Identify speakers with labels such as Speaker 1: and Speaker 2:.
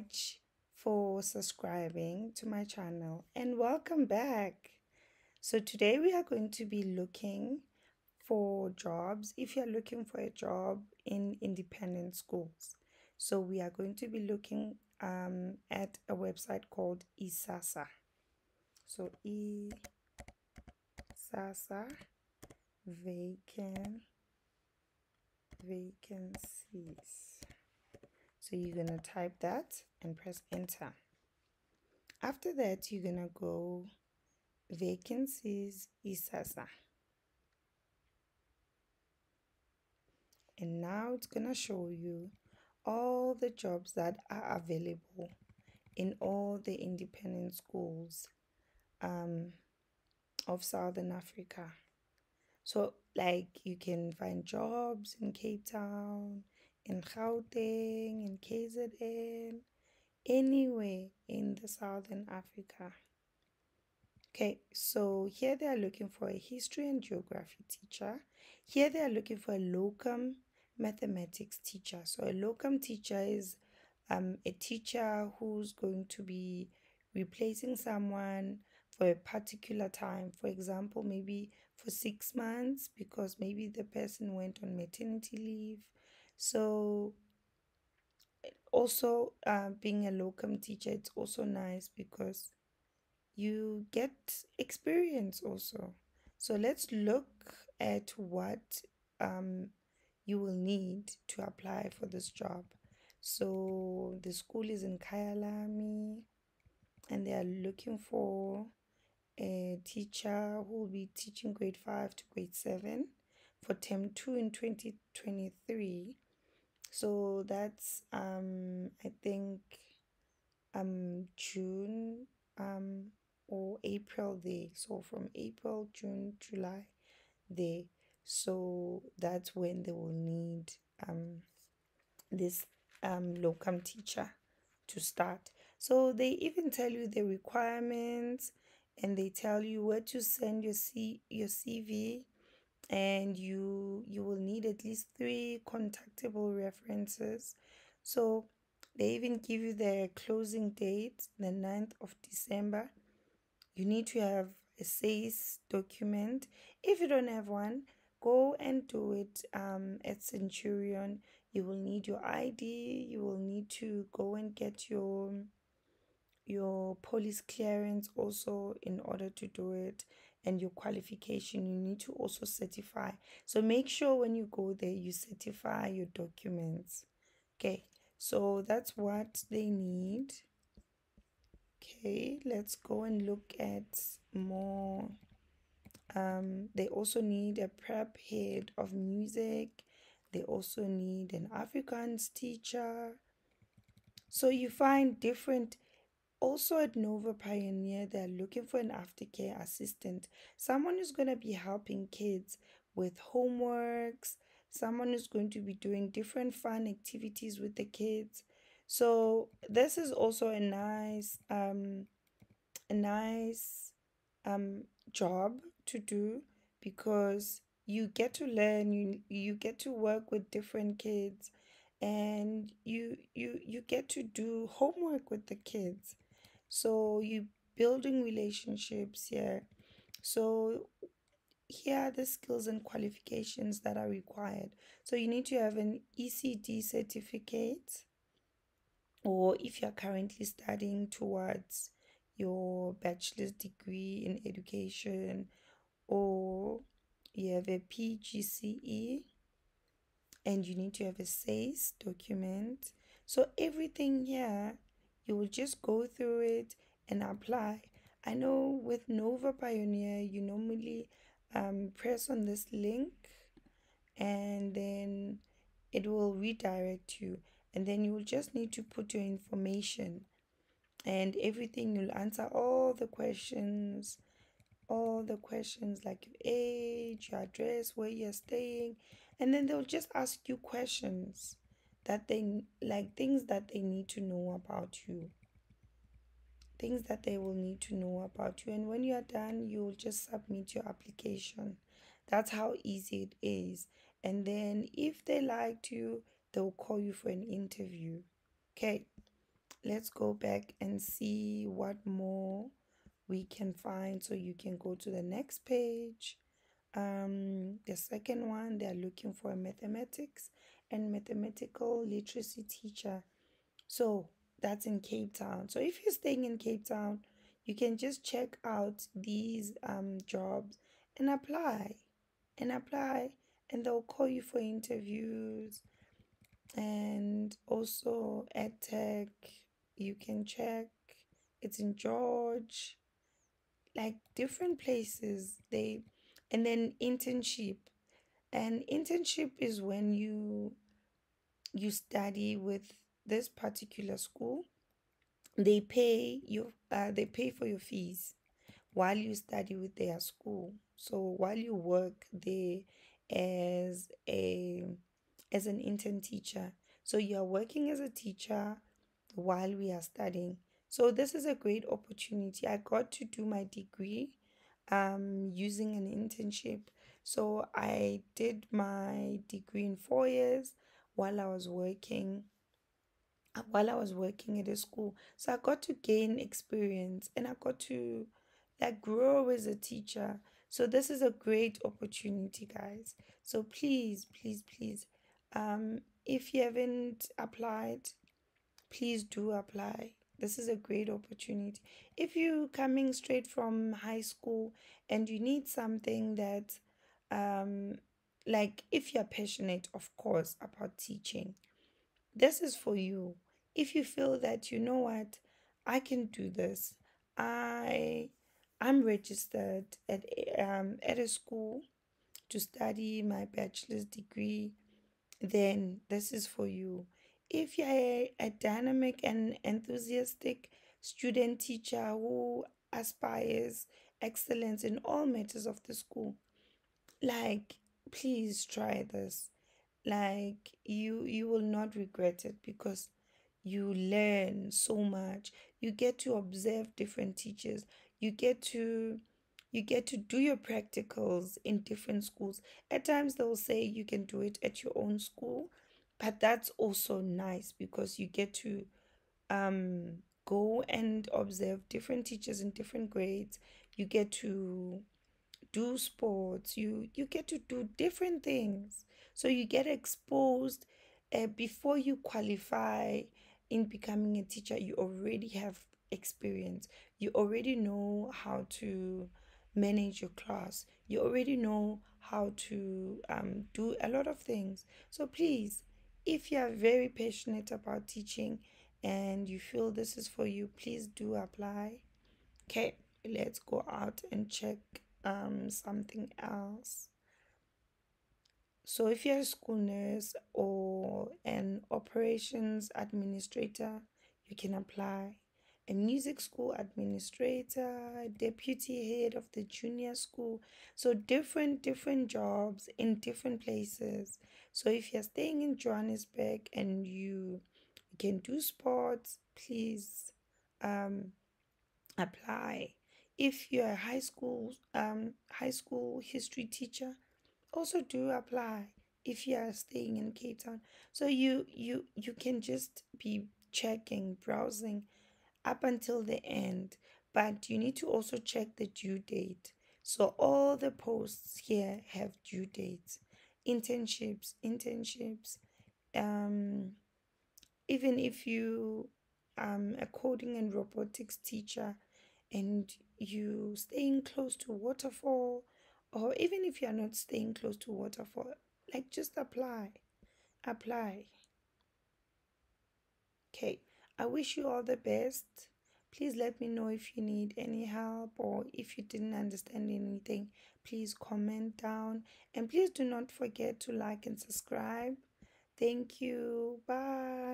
Speaker 1: much for subscribing to my channel and welcome back. So today we are going to be looking for jobs if you're looking for a job in independent schools. So we are going to be looking um, at a website called ISASA. So ISASA vacant vacancies. So you're going to type that and press enter. After that, you're going to go vacancies ISASA. And now it's going to show you all the jobs that are available in all the independent schools um, of Southern Africa. So, like, you can find jobs in Cape Town, in Gauteng, in KZN, anywhere in the Southern Africa. Okay, so here they are looking for a history and geography teacher. Here they are looking for a locum mathematics teacher. So a locum teacher is um, a teacher who's going to be replacing someone for a particular time. For example, maybe for six months because maybe the person went on maternity leave so also uh, being a locum teacher it's also nice because you get experience also. So let's look at what um, you will need to apply for this job. So the school is in Kyalami and they are looking for a teacher who will be teaching grade 5 to grade 7 for term 2 in 2023 so that's um i think um june um or april day. So from april june july day. So that's when they will need um this um locum teacher to start. So they even tell you the requirements and they tell you where to send your C your CV and you you will need at least three contactable references. So they even give you the closing date the 9th of december. You need to have a SACE document. If you don't have one go and do it um, at centurion. You will need your id you will need to go and get your your police clearance also in order to do it and your qualification you need to also certify. So make sure when you go there you certify your documents. Okay so that's what they need. Okay let's go and look at more. Um they also need a prep head of music. They also need an afrikaans teacher. So you find different also at Nova Pioneer, they're looking for an aftercare assistant, someone who's going to be helping kids with homeworks, someone who's going to be doing different fun activities with the kids. So this is also a nice um a nice um job to do because you get to learn you you get to work with different kids and you you you get to do homework with the kids so you building relationships here so here are the skills and qualifications that are required. So you need to have an ecd certificate or if you're currently studying towards your bachelor's degree in education or you have a pgce and you need to have a SACE document. So everything here you will just go through it and apply. I know with Nova Pioneer, you normally um, press on this link and then it will redirect you. And then you will just need to put your information and everything. You'll answer all the questions, all the questions like your age, your address, where you're staying. And then they'll just ask you questions that they like things that they need to know about you. Things that they will need to know about you. And when you are done you'll just submit your application. That's how easy it is. And then if they liked you they'll call you for an interview. Okay let's go back and see what more we can find so you can go to the next page. Um the second one they're looking for mathematics and mathematical literacy teacher. So that's in cape town. So if you're staying in cape town you can just check out these um jobs and apply and apply and they'll call you for interviews. And also EdTech you can check. It's in george. Like different places. They and then internship and internship is when you you study with this particular school. They pay you uh, they pay for your fees while you study with their school. So while you work there as a as an intern teacher. So you are working as a teacher while we are studying. So this is a great opportunity. I got to do my degree um using an internship so i did my degree in four years while i was working uh, while I was working at a school. So I got to gain experience and I got to like grow as a teacher. So this is a great opportunity, guys. So please, please, please, um, if you haven't applied, please do apply. This is a great opportunity. If you're coming straight from high school and you need something that, um, like if you're passionate, of course, about teaching, this is for you. If you feel that you know what, I can do this. I I'm registered at um at a school to study my bachelor's degree, then this is for you. If you're a, a dynamic and enthusiastic student teacher who aspires excellence in all matters of the school, like please try this. Like you you will not regret it because you learn so much. You get to observe different teachers. You get to you get to do your practicals in different schools. At times they'll say you can do it at your own school but that's also nice because you get to um go and observe different teachers in different grades. You get to do sports you you get to do different things. So you get exposed uh, before you qualify in becoming a teacher you already have experience. You already know how to manage your class. You already know how to um, do a lot of things. So please if you are very passionate about teaching and you feel this is for you please do apply. Okay let's go out and check um something else. So if you're a school nurse or an operations administrator you can apply. A music school administrator deputy head of the junior school. So different different jobs in different places. So if you're staying in johannesburg and you can do sports please um apply if you're a high school um high school history teacher also do apply if you are staying in cape town. So you you you can just be checking browsing up until the end but you need to also check the due date. So all the posts here have due dates internships internships um even if you um a coding and robotics teacher and you staying close to waterfall or even if you're not staying close to waterfall like just apply apply. Okay i wish you all the best. Please let me know if you need any help or if you didn't understand anything. Please comment down. And please do not forget to like and subscribe. Thank you. Bye